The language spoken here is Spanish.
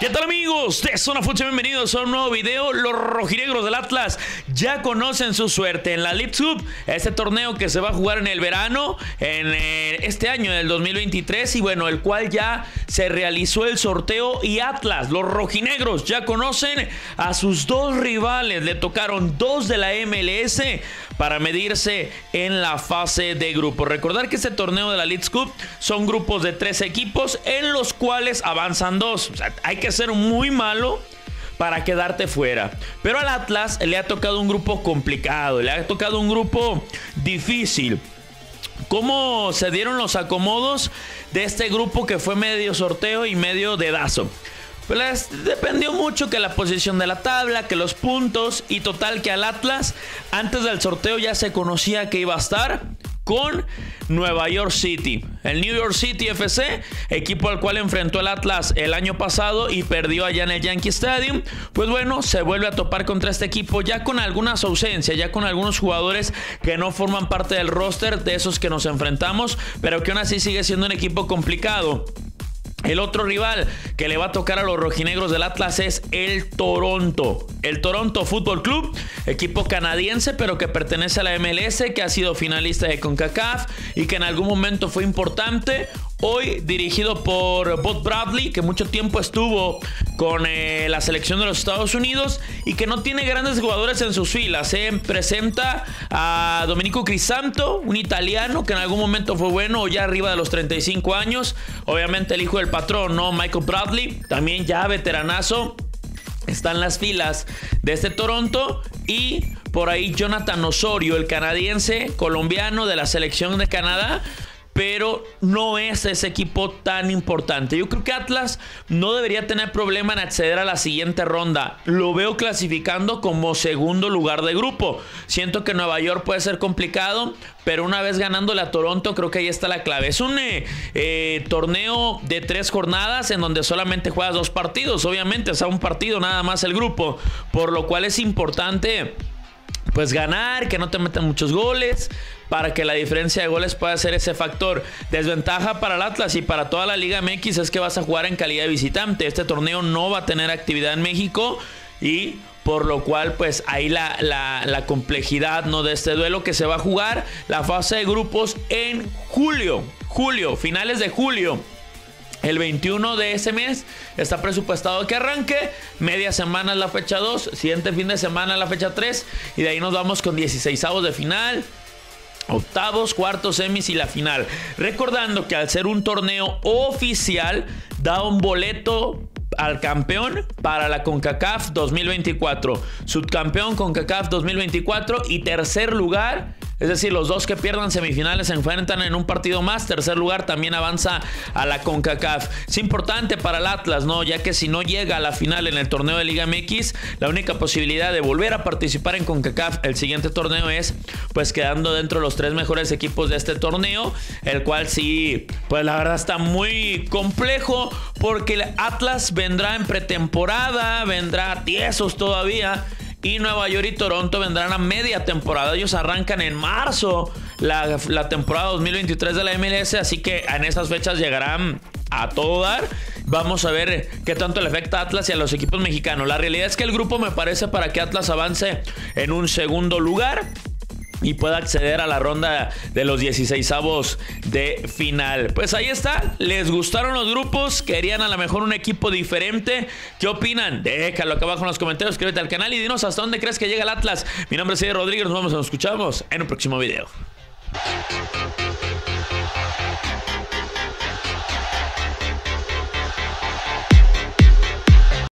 ¿Qué tal amigos de Zona Fucha? Bienvenidos a un nuevo video. Los rojinegros del Atlas ya conocen su suerte en la Cup, este torneo que se va a jugar en el verano, en eh, este año del 2023 y bueno, el cual ya se realizó el sorteo y Atlas, los rojinegros ya conocen a sus dos rivales, le tocaron dos de la MLS para medirse en la fase de grupo. Recordar que este torneo de la League Cup son grupos de tres equipos en los cuales avanzan dos. Hay que ser muy malo para quedarte fuera. Pero al Atlas le ha tocado un grupo complicado, le ha tocado un grupo difícil. ¿Cómo se dieron los acomodos de este grupo que fue medio sorteo y medio dedazo? Pues dependió mucho que la posición de la tabla, que los puntos y total que al Atlas antes del sorteo ya se conocía que iba a estar con Nueva York City. El New York City FC, equipo al cual enfrentó el Atlas el año pasado y perdió allá en el Yankee Stadium. Pues bueno, se vuelve a topar contra este equipo ya con algunas ausencias, ya con algunos jugadores que no forman parte del roster de esos que nos enfrentamos, pero que aún así sigue siendo un equipo complicado. El otro rival que le va a tocar a los rojinegros del Atlas es el Toronto. El Toronto Football Club, equipo canadiense pero que pertenece a la MLS, que ha sido finalista de CONCACAF y que en algún momento fue importante. Hoy dirigido por Bob Bradley, que mucho tiempo estuvo con eh, la selección de los Estados Unidos y que no tiene grandes jugadores en sus filas. Eh. Presenta a Domenico Crisanto, un italiano que en algún momento fue bueno, ya arriba de los 35 años. Obviamente el hijo del patrón, ¿no? Michael Bradley, también ya veteranazo. Está en las filas de este Toronto y por ahí Jonathan Osorio, el canadiense colombiano de la selección de Canadá pero no es ese equipo tan importante. Yo creo que Atlas no debería tener problema en acceder a la siguiente ronda. Lo veo clasificando como segundo lugar de grupo. Siento que Nueva York puede ser complicado, pero una vez ganándole a Toronto, creo que ahí está la clave. Es un eh, eh, torneo de tres jornadas en donde solamente juegas dos partidos. Obviamente, es a un partido nada más el grupo, por lo cual es importante pues ganar, que no te metan muchos goles, para que la diferencia de goles pueda ser ese factor. Desventaja para el Atlas y para toda la Liga MX es que vas a jugar en calidad de visitante. Este torneo no va a tener actividad en México y por lo cual pues ahí la, la, complejidad ¿no? de este duelo que se va a jugar la fase de grupos en julio, julio, finales de julio. El 21 de ese mes está presupuestado que arranque. Media semana es la fecha 2. Siguiente fin de semana la fecha 3. Y de ahí nos vamos con 16 avos de final. Octavos, cuartos, semis y la final. Recordando que al ser un torneo oficial, da un boleto al campeón para la CONCACAF 2024. Subcampeón CONCACAF 2024 y tercer lugar es decir, los dos que pierdan semifinales se enfrentan en un partido más. Tercer lugar también avanza a la CONCACAF. Es importante para el Atlas, ¿no? Ya que si no llega a la final en el torneo de Liga MX, la única posibilidad de volver a participar en CONCACAF el siguiente torneo es pues quedando dentro de los tres mejores equipos de este torneo. El cual sí, pues la verdad está muy complejo porque el Atlas vendrá en pretemporada, vendrá tiesos todavía y Nueva York y Toronto vendrán a media temporada. Ellos arrancan en marzo la, temporada 2023 de la MLS, así que en esas fechas llegarán a todo dar. Vamos a ver qué tanto le afecta a Atlas y a los equipos mexicanos. La realidad es que el grupo me parece para que Atlas avance en un segundo lugar y pueda acceder a la ronda de los 16 avos de final. Pues ahí está, les gustaron los grupos, querían a lo mejor un equipo diferente. ¿Qué opinan? Déjalo acá abajo en los comentarios, suscríbete al canal y dinos hasta dónde crees que llega el Atlas. Mi nombre es Eddie Rodríguez, nos vemos, nos escuchamos en un próximo video.